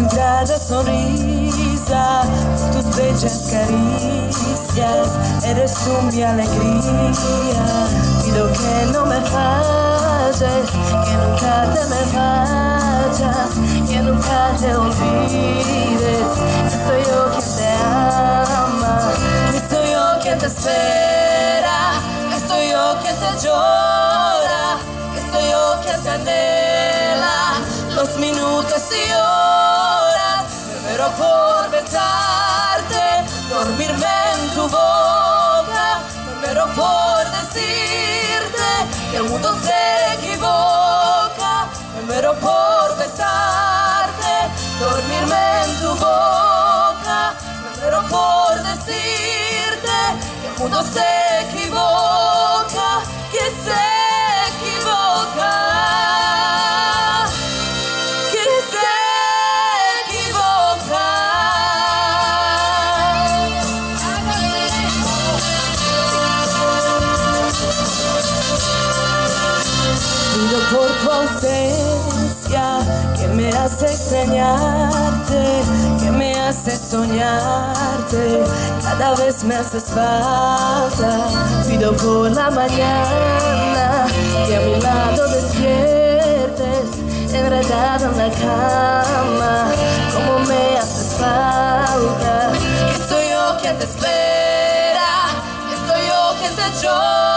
cada sonrisa, tus bellas caricias, eres tú mi alegría. Pido que no me falles, que nunca te me vayas, que nunca te olvides. Que soy yo quien te ama, que soy yo quien te espera, que soy yo quien te llora, que soy yo quien te anhela. Los minutos y horas, primero por besarte, dormirme en tu boca, primero por decirte que el mundo se equivoca, primero por besarte, dormirme en tu boca, primero por decirte que el mundo se equivoca, que me hace extrañarte, que me hace soñarte, cada vez me haces falta. Pido por la mañana que a mi lado despiertes, enredado en la cama, como me haces falta. Que soy yo quien te espera, que soy yo quien te llora,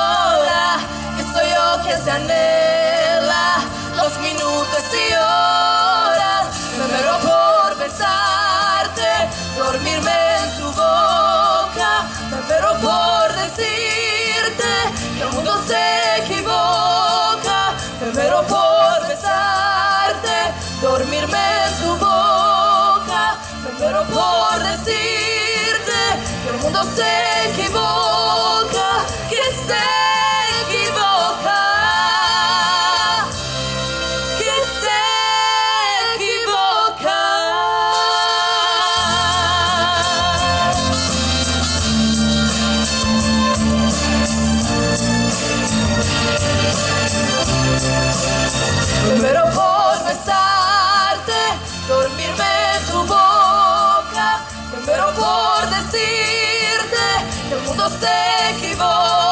por decirte que el mundo se equivoca, boca. Primero por decirte que el mundo se equivoca.